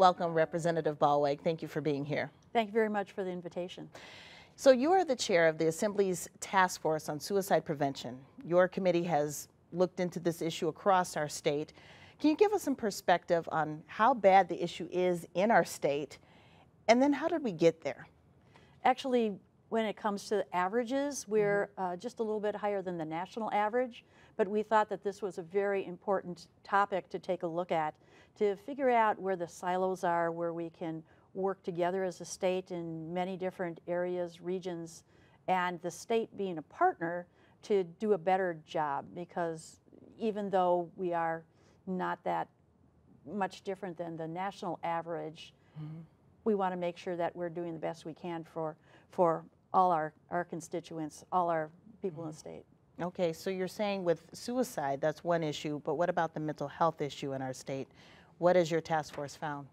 Welcome, Representative Ballweg. Thank you for being here. Thank you very much for the invitation. So you are the chair of the Assembly's Task Force on Suicide Prevention. Your committee has looked into this issue across our state. Can you give us some perspective on how bad the issue is in our state, and then how did we get there? Actually, when it comes to averages, we're uh, just a little bit higher than the national average, but we thought that this was a very important topic to take a look at to figure out where the silos are, where we can work together as a state in many different areas, regions, and the state being a partner to do a better job because even though we are not that much different than the national average, Mm-hmm. we want to make sure that we're doing the best we can for, for all our, our constituents, all our people in the state. Okay, so you're saying with suicide, that's one issue, but what about the mental health issue in our state? What has your task force found?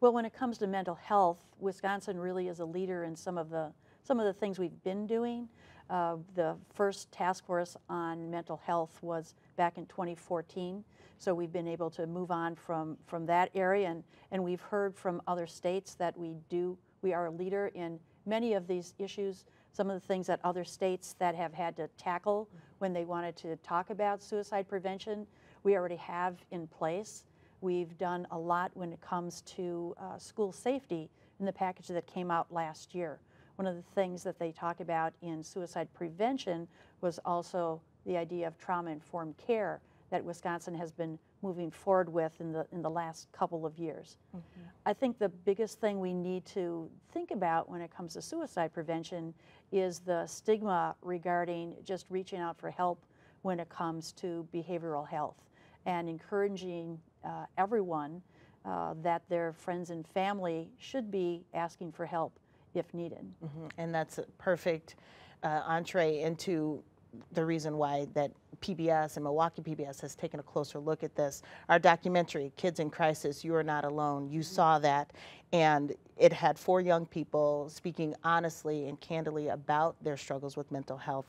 Well, when it comes to mental health, Wisconsin really is a leader in some of the some of the things we've been doing. Uh, the first task force on mental health was back in 2014, so we've been able to move on from from that area, and and we've heard from other states that we do we are a leader in many of these issues. Some of the things that other states that have had to tackle when they wanted to talk about suicide prevention, we already have in place. We've done a lot when it comes to uh, school safety in the package that came out last year. One of the things that they talk about in suicide prevention was also the idea of trauma-informed care that Wisconsin has been moving forward with in the in the last couple of years. I think the biggest thing we need to think about when it comes to suicide prevention is the stigma regarding just reaching out for help when it comes to behavioral health and encouraging uh, everyone uh, that their friends and family should be asking for help if needed. Mhm, And that's a perfect uh, entree into the reason why that PBS and Milwaukee PBS has taken a closer look at this. Our documentary, Kids in Crisis, You Are Not Alone, you mm-hmm. saw that, and it had four young people speaking honestly and candidly about their struggles with mental health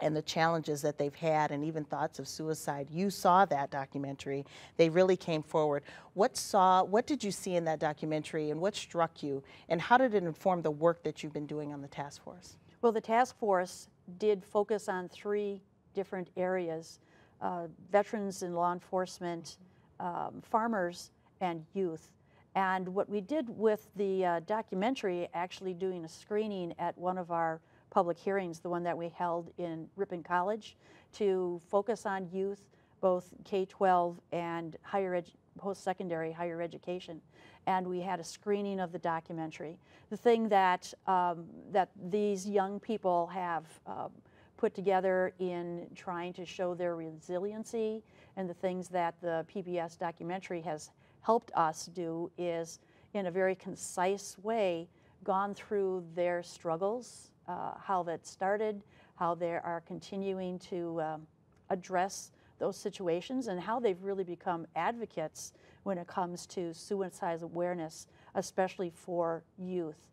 and the challenges that they've had and even thoughts of suicide. You saw that documentary. They really came forward. What saw what did you see in that documentary and what struck you and how did it inform the work that you've been doing on the task force? Well, the task force did focus on three different areas uh, veterans and law enforcement, um, farmers, and youth. And what we did with the uh, documentary, actually doing a screening at one of our public hearings, the one that we held in Ripon College, to focus on youth, both K 12 and higher post secondary higher education. And we had a screening of the documentary. The thing that, um, that these young people have um, put together in trying to show their resiliency and the things that the PBS documentary has helped us do is, in a very concise way, gone through their struggles, uh, how that started, how they are continuing to um, address those situations, and how they've really become advocates when it comes to suicide awareness, especially for youth.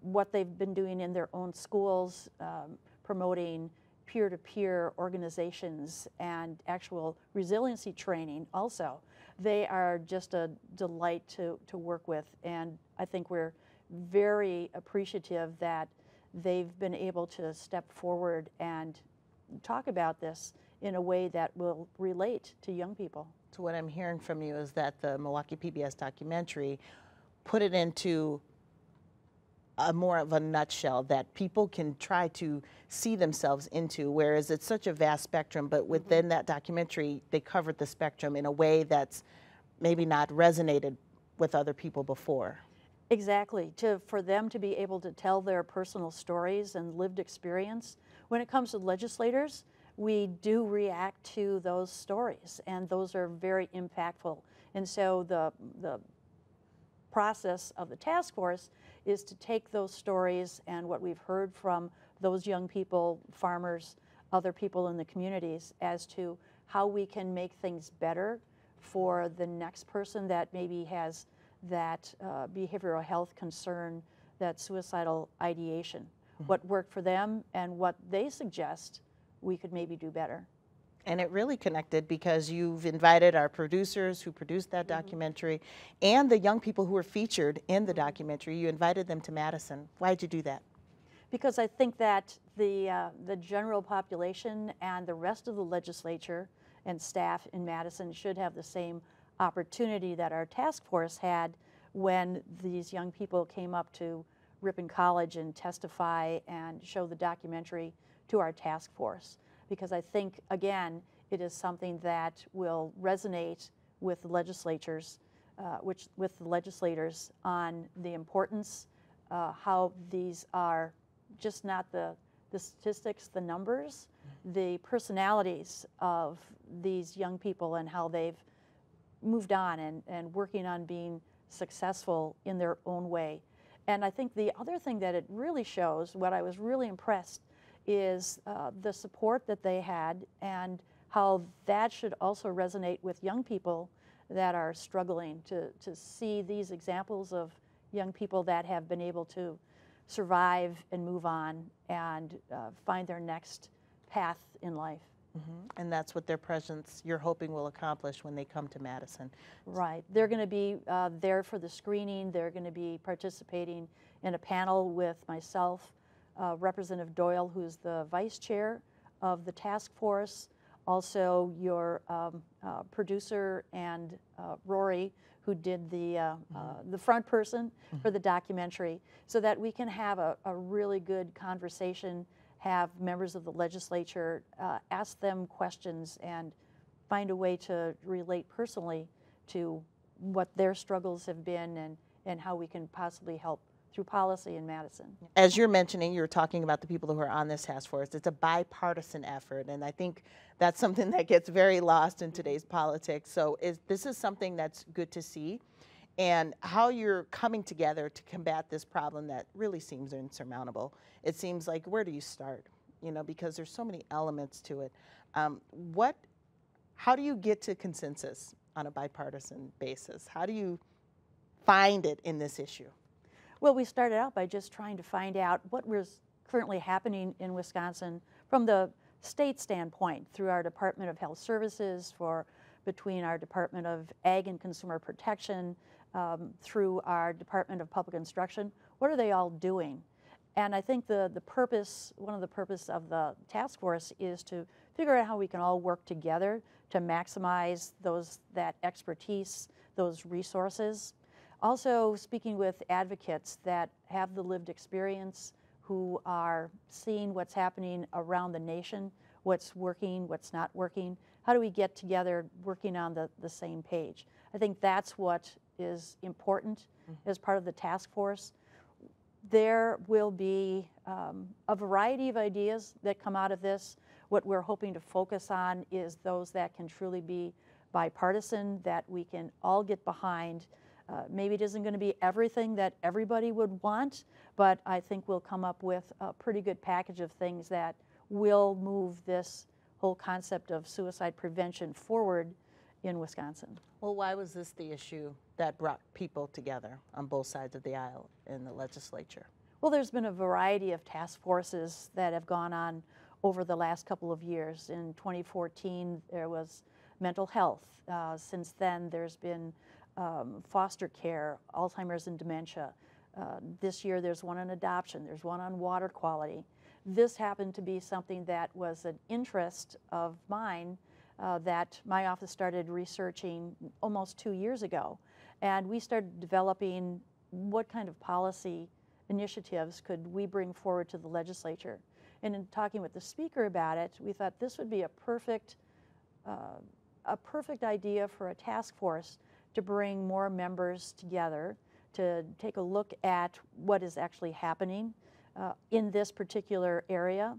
What they've been doing in their own schools, um, promoting peer to peer organizations and actual resiliency training, also. They are just a delight to, to work with, and I think we're very appreciative that they've been able to step forward and talk about this in a way that will relate to young people. So what I'm hearing from you is that the Milwaukee PBS documentary put it into a more of a nutshell that people can try to see themselves into whereas it's such a vast spectrum but mm-hmm. within that documentary they covered the spectrum in a way that's maybe not resonated with other people before. Exactly, to, for them to be able to tell their personal stories and lived experience. When it comes to legislators, we do react to those stories, and those are very impactful. And so the, the process of the task force is to take those stories and what we've heard from those young people, farmers, other people in the communities as to how we can make things better for the next person that maybe has that uh, behavioral health concern, that suicidal ideation. What worked for them and what they suggest we could maybe do better. And it really connected because you've invited our producers who produced that documentary and the young people who were featured in the documentary. You invited them to Madison. Why'd you do that? because I think that the, uh, the general population and the rest of the legislature and staff in Madison should have the same opportunity that our task force had when these young people came up to Ripon College and testify and show the documentary to our task force. Because I think, again, it is something that will resonate with legislatures, uh, which, with the legislators on the importance, uh, how these are just not the, the statistics, the numbers, the personalities of these young people and how they've moved on and, and working on being successful in their own way. And I think the other thing that it really shows, what I was really impressed, is uh, the support that they had and how that should also resonate with young people that are struggling to, to see these examples of young people that have been able to survive and move on and uh, find their next path in life. And that's what their presence, you're hoping, will accomplish when they come to Madison. Right. They're going to be uh, there for the screening. They're going to be participating in a panel with myself, uh, Representative Doyle, who's the vice chair of the task force, also your um, uh, producer and uh, Rory, who did the, uh, uh, the front person for the documentary, so that we can have a, a really good conversation, have members of the legislature uh, ask them questions and find a way to relate personally to what their struggles have been and, and how we can possibly help through policy in Madison. As you're mentioning, you're talking about the people who are on this task force. It's a bipartisan effort, and I think that's something that gets very lost in today's politics. So is, this is something that's good to see, and how you're coming together to combat this problem that really seems insurmountable. It seems like where do you start? You know, because there's so many elements to it. Um, what, how do you get to consensus on a bipartisan basis? How do you find it in this issue? Well, we started out by just trying to find out what was currently happening in Wisconsin from the state standpoint through our Department of Health Services, for between our Department of Ag and Consumer Protection, um, through our Department of Public Instruction. What are they all doing? And I think the, the purpose, one of the purpose of the task force is to figure out how we can all work together to maximize those, that expertise, those resources. Also speaking with advocates that have the lived experience, who are seeing what's happening around the nation, what's working, what's not working. How do we get together working on the, the same page? I think that's what is important as part of the task force there will be um, a variety of ideas that come out of this. What we're hoping to focus on is those that can truly be bipartisan, that we can all get behind. Uh, maybe it isn't going to be everything that everybody would want, but I think we'll come up with a pretty good package of things that will move this whole concept of suicide prevention forward in Wisconsin. Well, why was this the issue that brought people together on both sides of the aisle in the legislature? Well, there's been a variety of task forces that have gone on over the last couple of years. In 2014, there was mental health. Uh, since then, there's been um, foster care, Alzheimer's and dementia. Uh, this year, there's one on adoption, there's one on water quality. This happened to be something that was an interest of mine uh, that my office started researching almost two years ago. And we started developing what kind of policy initiatives could we bring forward to the legislature. And in talking with the speaker about it, we thought this would be a perfect, uh, a perfect idea for a task force to bring more members together to take a look at what is actually happening uh, in this particular area,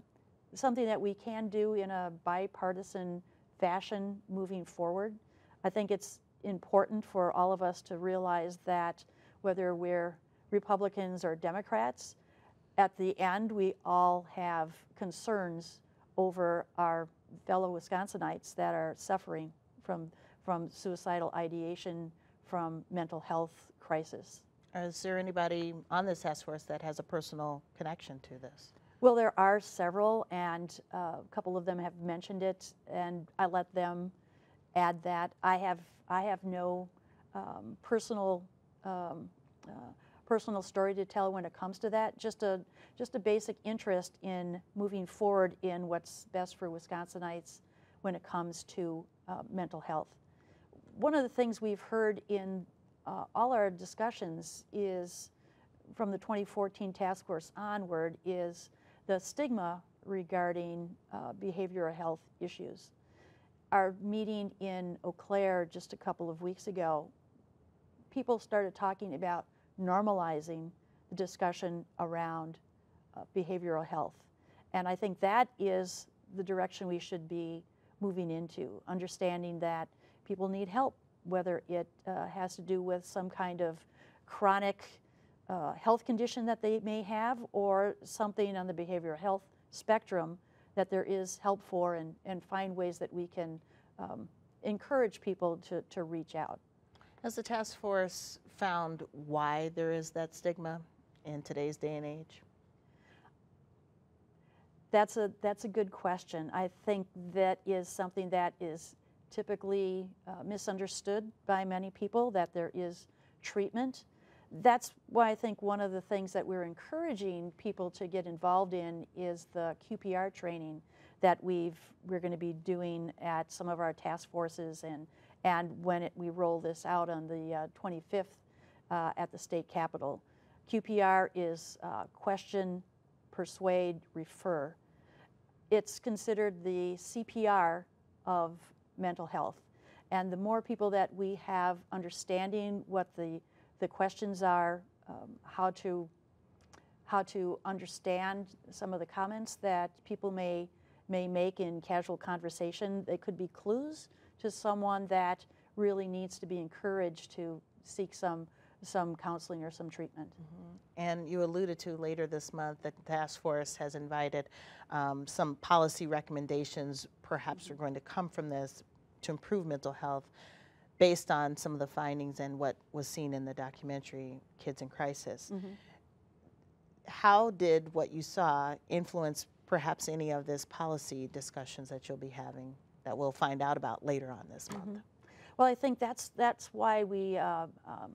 something that we can do in a bipartisan fashion moving forward. I think it's important for all of us to realize that whether we're Republicans or Democrats, at the end we all have concerns over our fellow Wisconsinites that are suffering from, from suicidal ideation, from mental health crisis. Is there anybody on this task force that has a personal connection to this? Well, there are several, and uh, a couple of them have mentioned it, and I let them add that. I have I have no um, personal um, uh, personal story to tell when it comes to that. Just a just a basic interest in moving forward in what's best for Wisconsinites when it comes to uh, mental health. One of the things we've heard in uh, all our discussions is from the 2014 task force onward is the stigma regarding uh, behavioral health issues. Our meeting in Eau Claire just a couple of weeks ago, people started talking about normalizing the discussion around uh, behavioral health. And I think that is the direction we should be moving into, understanding that people need help, whether it uh, has to do with some kind of chronic uh, health condition that they may have or something on the behavioral health spectrum that there is help for and, and find ways that we can um, encourage people to, to reach out. Has the task force found why there is that stigma in today's day and age? That's a, that's a good question. I think that is something that is typically uh, misunderstood by many people, that there is treatment. That's why I think one of the things that we're encouraging people to get involved in is the QPR training that we've, we're going to be doing at some of our task forces and, and when it, we roll this out on the uh, 25th uh, at the state capitol. QPR is uh, question, persuade, refer. It's considered the CPR of mental health. And the more people that we have understanding what the, the questions are, um, how to how to understand some of the comments that people may may make in casual conversation. They could be clues to someone that really needs to be encouraged to seek some some counseling or some treatment. And you alluded to later this month that the task force has invited um, some policy recommendations, perhaps are going to come from this to improve mental health based on some of the findings and what was seen in the documentary Kids in Crisis. How did what you saw influence perhaps any of this policy discussions that you'll be having that we'll find out about later on this month? Well, I think that's that's why we uh, um,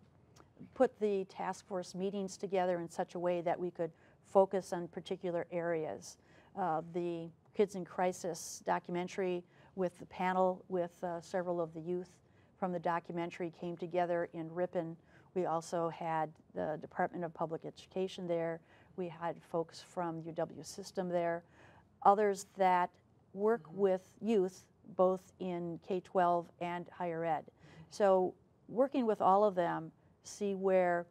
put the task force meetings together in such a way that we could focus on particular areas. Uh, the Kids in Crisis documentary with the panel with uh, several of the youth from the documentary came together in Ripon. We also had the Department of Public Education there. We had folks from UW system there. Others that work with youth both in K-12 and higher ed. So working with all of them, see where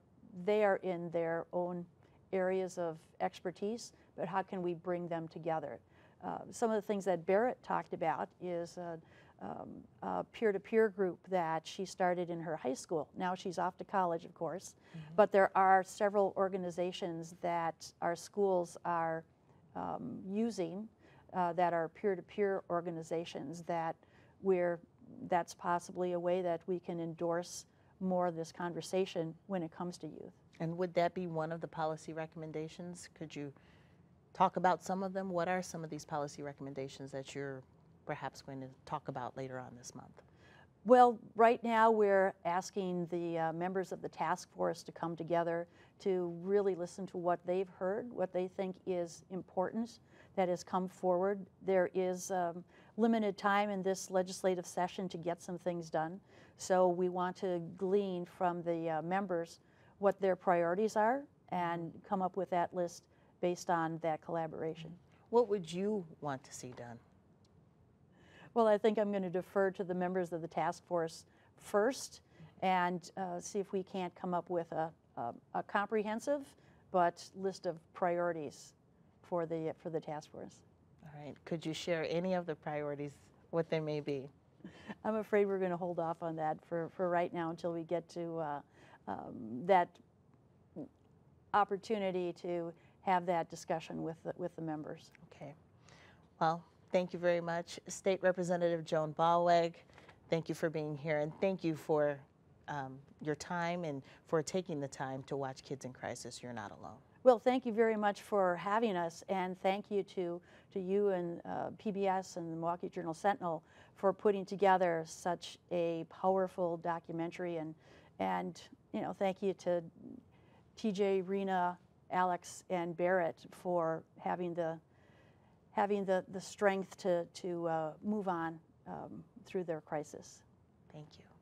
they are in their own areas of expertise, but how can we bring them together? Uh, some of the things that Barrett talked about is a, um, a peer-to-peer group that she started in her high school. Now she's off to college, of course, but there are several organizations that our schools are um, using uh, that are peer-to-peer organizations that we're that's possibly a way that we can endorse more of this conversation when it comes to youth. And would that be one of the policy recommendations? Could you talk about some of them? What are some of these policy recommendations that you're perhaps going to talk about later on this month? Well, right now we're asking the uh, members of the task force to come together to really listen to what they've heard, what they think is important that has come forward. There is um, limited time in this legislative session to get some things done, so we want to glean from the uh, members what their priorities are and come up with that list based on that collaboration. What would you want to see done? Well, I think I'm going to defer to the members of the task force first and uh, see if we can't come up with a, a, a comprehensive but list of priorities for the, for the task force. Right. Could you share any of the priorities, what they may be? I'm afraid we're going to hold off on that for, for right now until we get to uh, um, that opportunity to have that discussion with the, with the members. Okay. Well, thank you very much. State Representative Joan Ballweg, thank you for being here and thank you for um, your time and for taking the time to watch Kids in Crisis. You're not alone. Well, thank you very much for having us, and thank you to, to you and uh, PBS and the Milwaukee Journal Sentinel for putting together such a powerful documentary. And, and you know, thank you to TJ, Rena, Alex, and Barrett for having the, having the, the strength to, to uh, move on um, through their crisis. Thank you.